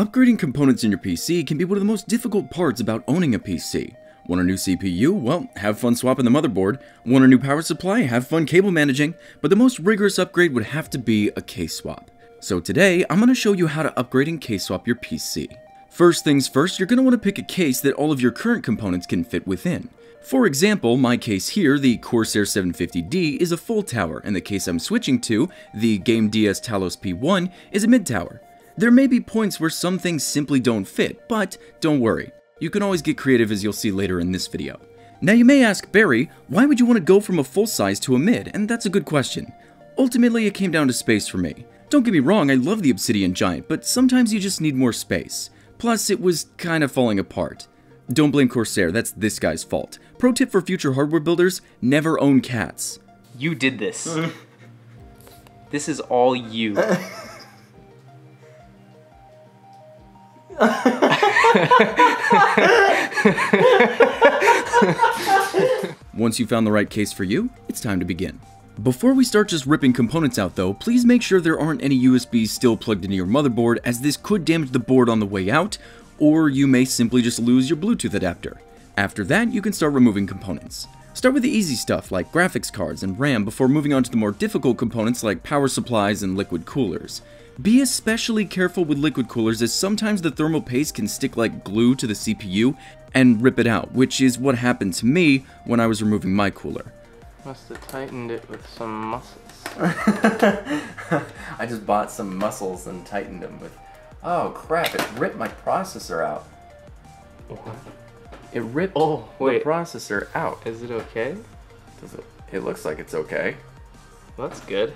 Upgrading components in your PC can be one of the most difficult parts about owning a PC. Want a new CPU? Well, have fun swapping the motherboard. Want a new power supply? Have fun cable managing. But the most rigorous upgrade would have to be a case swap. So today, I'm going to show you how to upgrade and case swap your PC. First things first, you're going to want to pick a case that all of your current components can fit within. For example, my case here, the Corsair 750D, is a full tower, and the case I'm switching to, the Gamdias Talos P1, is a mid tower. There may be points where some things simply don't fit, but don't worry. You can always get creative as you'll see later in this video. Now you may ask, Barry, why would you want to go from a full size to a mid? And that's a good question. Ultimately, it came down to space for me. Don't get me wrong, I love the Obsidian Giant, but sometimes you just need more space. Plus, it was kind of falling apart. Don't blame Corsair, that's this guy's fault. Pro tip for future hardware builders, never own cats. You did this. this is all you. Once you've found the right case for you, it's time to begin. Before we start just ripping components out though, please make sure there aren't any USBs still plugged into your motherboard as this could damage the board on the way out, or you may simply just lose your Bluetooth adapter. After that, you can start removing components. Start with the easy stuff like graphics cards and RAM before moving on to the more difficult components like power supplies and liquid coolers. Be especially careful with liquid coolers as sometimes the thermal paste can stick like glue to the CPU and rip it out, which is what happened to me when I was removing my cooler. Must have tightened it with some muscles. I just bought some muscles and tightened them with. Oh crap! It ripped my processor out. It ripped Oh, the wait. processor out. Is it okay? Does it? It looks like it's okay. That's good.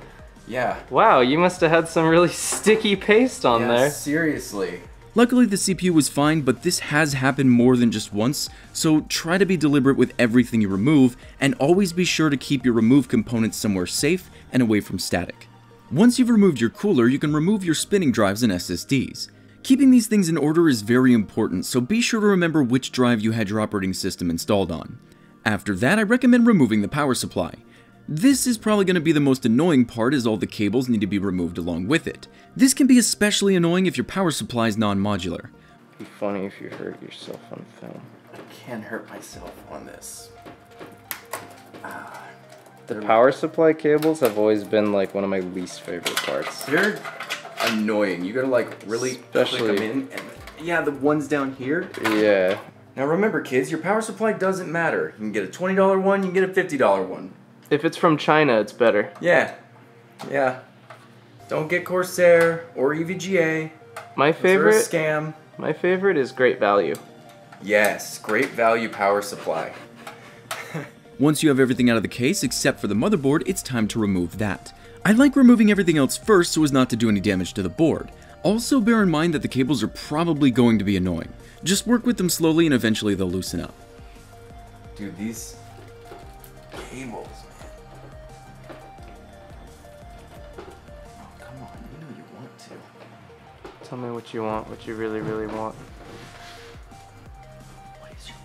Yeah. Wow, you must have had some really sticky paste on yeah, there. Seriously. Luckily the CPU was fine, but this has happened more than just once, so try to be deliberate with everything you remove, and always be sure to keep your removed components somewhere safe and away from static. Once you've removed your cooler, you can remove your spinning drives and SSDs. Keeping these things in order is very important, so be sure to remember which drive you had your operating system installed on. After that, I recommend removing the power supply. This is probably going to be the most annoying part as all the cables need to be removed along with it. This can be especially annoying if your power supply is non-modular. Be funny if you hurt yourself on film. I can't hurt myself on this. Ah, the power supply cables have always been like one of my least favorite parts. They're annoying. You gotta like really Especially- click them in, and yeah, the ones down here. Yeah. Now remember, kids, your power supply doesn't matter. You can get a twenty dollar one. You can get a fifty dollar one. If it's from China, it's better. Yeah, yeah. Don't get Corsair or EVGA. My Those a favorite, scam. my favorite is Great Value. Yes, great value power supply. Once you have everything out of the case except for the motherboard, it's time to remove that. I like removing everything else first so as not to do any damage to the board. Also bear in mind that the cables are probably going to be annoying. Just work with them slowly and eventually they'll loosen up. Dude, these cables, Tell me what you want, what you really, really want. What is your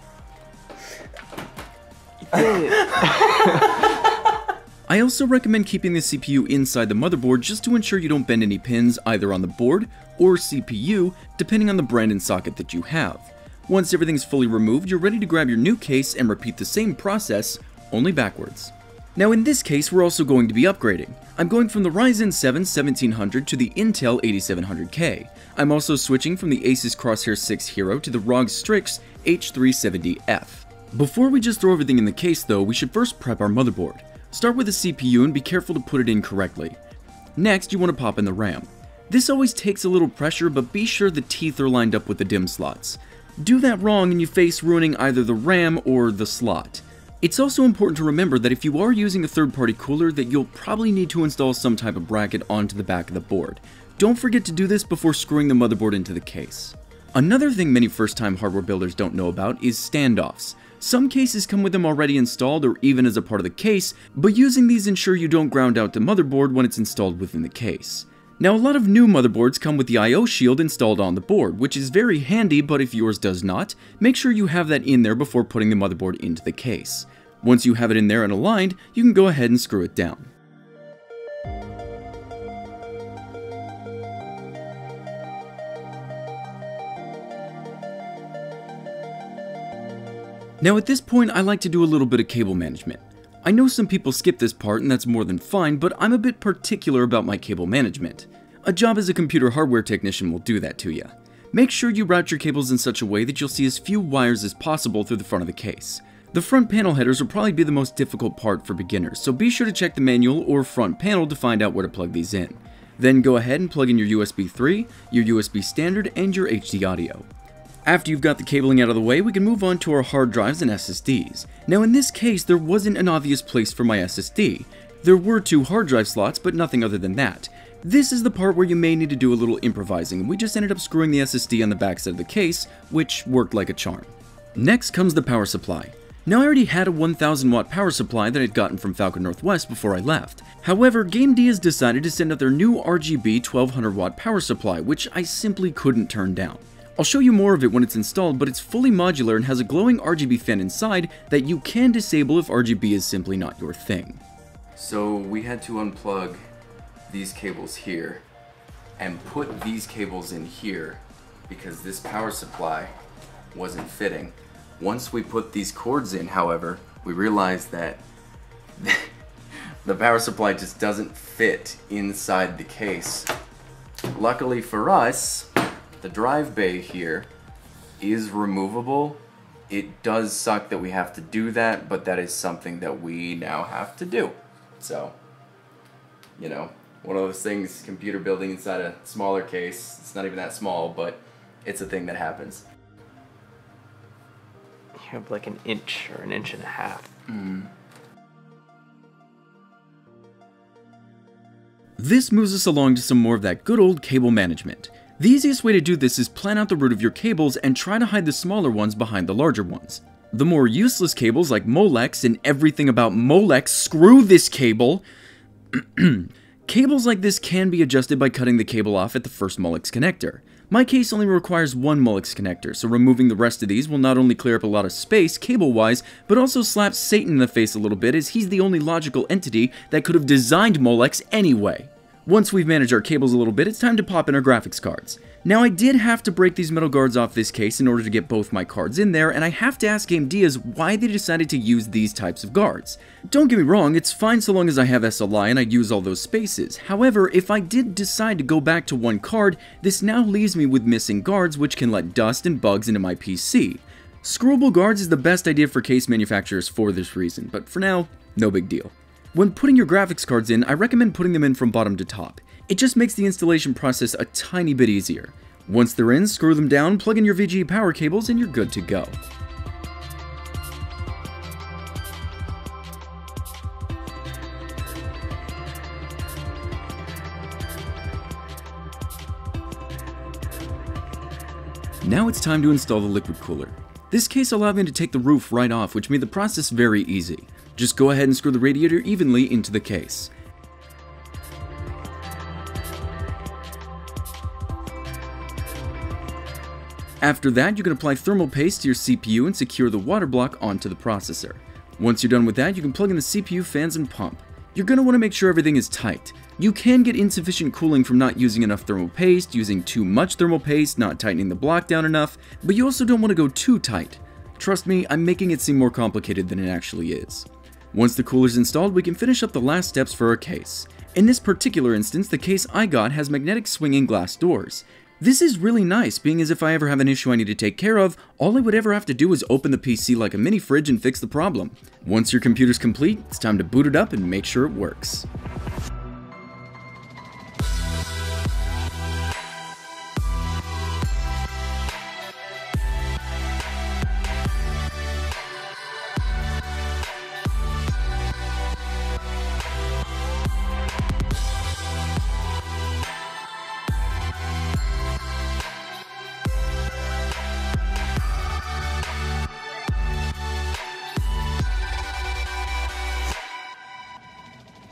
I also recommend keeping the CPU inside the motherboard just to ensure you don't bend any pins either on the board or CPU, depending on the brand and socket that you have. Once everything's fully removed, you're ready to grab your new case and repeat the same process, only backwards. Now in this case, we're also going to be upgrading. I'm going from the Ryzen 7 1700 to the Intel 8700K. I'm also switching from the Asus Crosshair 6 Hero to the ROG Strix H370F. Before we just throw everything in the case though, we should first prep our motherboard. Start with the CPU and be careful to put it in correctly. Next, you want to pop in the RAM. This always takes a little pressure, but be sure the teeth are lined up with the DIMM slots. Do that wrong and you face ruining either the RAM or the slot. It's also important to remember that if you are using a third-party cooler that you'll probably need to install some type of bracket onto the back of the board. Don't forget to do this before screwing the motherboard into the case. Another thing many first-time hardware builders don't know about is standoffs. Some cases come with them already installed or even as a part of the case, but using these ensure you don't ground out the motherboard when it's installed within the case. Now a lot of new motherboards come with the I.O. shield installed on the board, which is very handy but if yours does not, make sure you have that in there before putting the motherboard into the case. Once you have it in there and aligned, you can go ahead and screw it down. Now at this point I like to do a little bit of cable management. I know some people skip this part and that's more than fine, but I'm a bit particular about my cable management. A job as a computer hardware technician will do that to you. Make sure you route your cables in such a way that you'll see as few wires as possible through the front of the case. The front panel headers will probably be the most difficult part for beginners, so be sure to check the manual or front panel to find out where to plug these in. Then go ahead and plug in your USB 3, your USB standard, and your HD audio. After you've got the cabling out of the way, we can move on to our hard drives and SSDs. Now in this case, there wasn't an obvious place for my SSD. There were two hard drive slots, but nothing other than that. This is the part where you may need to do a little improvising, and we just ended up screwing the SSD on the backside of the case, which worked like a charm. Next comes the power supply. Now I already had a 1000 watt power supply that I'd gotten from Falcon Northwest before I left. However, Gamdias decided to send out their new RGB 1200 watt power supply, which I simply couldn't turn down. I'll show you more of it when it's installed, but it's fully modular and has a glowing RGB fan inside that you can disable if RGB is simply not your thing. So we had to unplug these cables here and put these cables in here because this power supply wasn't fitting. Once we put these cords in, however, we realized that the power supply just doesn't fit inside the case. Luckily for us, the drive bay here is removable. It does suck that we have to do that, but that is something that we now have to do. So, you know, one of those things, computer building inside a smaller case. It's not even that small, but it's a thing that happens. You have like an inch or an inch and a half. Mm. This moves us along to some more of that good old cable management. The easiest way to do this is plan out the route of your cables and try to hide the smaller ones behind the larger ones. The more useless cables like Molex and everything about Molex, screw this cable, Cables like this can be adjusted by cutting the cable off at the first Molex connector. My case only requires one Molex connector, so removing the rest of these will not only clear up a lot of space cable-wise, but also slap Satan in the face a little bit as he's the only logical entity that could have designed Molex anyway. Once we've managed our cables a little bit, it's time to pop in our graphics cards. Now I did have to break these metal guards off this case in order to get both my cards in there, and I have to ask Gamdias why they decided to use these types of guards. Don't get me wrong, it's fine so long as I have SLI and I use all those spaces. However, if I did decide to go back to one card, this now leaves me with missing guards which can let dust and bugs into my PC. Screwable guards is the best idea for case manufacturers for this reason, but for now, no big deal. When putting your graphics cards in, I recommend putting them in from bottom to top. It just makes the installation process a tiny bit easier. Once they're in, screw them down, plug in your VGA power cables, and you're good to go. Now it's time to install the liquid cooler. This case allowed me to take the roof right off, which made the process very easy. Just go ahead and screw the radiator evenly into the case. After that, you can apply thermal paste to your CPU and secure the water block onto the processor. Once you're done with that, you can plug in the CPU fans and pump. You're going to want to make sure everything is tight. You can get insufficient cooling from not using enough thermal paste, using too much thermal paste, not tightening the block down enough, but you also don't want to go too tight. Trust me, I'm making it seem more complicated than it actually is. Once the cooler's installed, we can finish up the last steps for our case. In this particular instance, the case I got has magnetic swinging glass doors. This is really nice, being as if I ever have an issue I need to take care of, all I would ever have to do is open the PC like a mini fridge and fix the problem. Once your computer's complete, it's time to boot it up and make sure it works.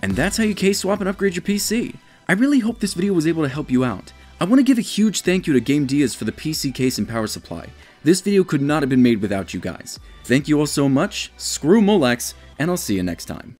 And that's how you case swap and upgrade your PC. I really hope this video was able to help you out. I want to give a huge thank you to Gamdias for the PC case and power supply. This video could not have been made without you guys. Thank you all so much, screw Molex, and I'll see you next time.